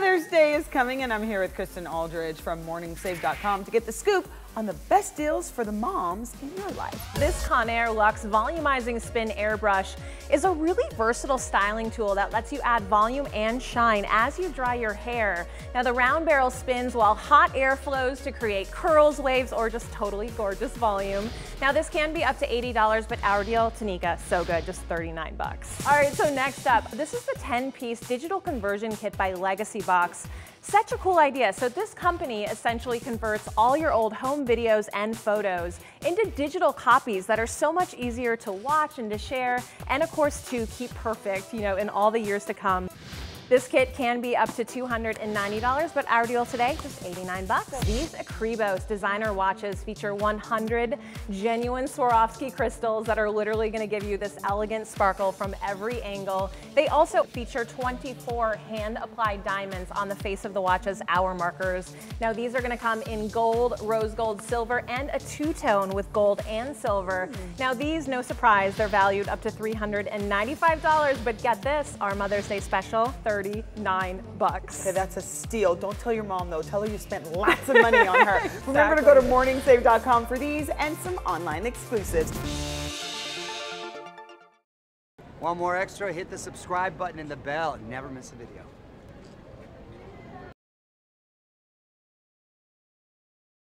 Mother's Day is coming, and I'm here with Kristen Aldridge from MorningSave.com to get the scoop on the best deals for the moms in your life. This Conair Luxe Volumizing Spin Airbrush is a really versatile styling tool that lets you add volume and shine as you dry your hair. Now the round barrel spins while hot air flows to create curls, waves, or just totally gorgeous volume. Now this can be up to $80, but our deal, Tanika, so good, just 39 bucks. All right, so next up, this is the 10-piece digital conversion kit by Legacy Box. Such a cool idea. So this company essentially converts all your old home videos and photos into digital copies that are so much easier to watch and to share, and of course to keep perfect, you know, in all the years to come. This kit can be up to $290, but our deal today, just 89 bucks. These Akribos designer watches feature 100 genuine Swarovski crystals that are literally gonna give you this elegant sparkle from every angle. They also feature 24 hand-applied diamonds on the face of the watch as hour markers. Now these are gonna come in gold, rose gold, silver, and a two-tone with gold and silver. Mm. Now these, no surprise, they're valued up to $395, but get this, our Mother's Day special, 39 bucks. Okay, that's a steal. Don't tell your mom though. Tell her you spent lots of money on her. exactly. Remember to go to morningsave.com for these and some online exclusives. Want more extra? Hit the subscribe button and the bell. Never miss a video.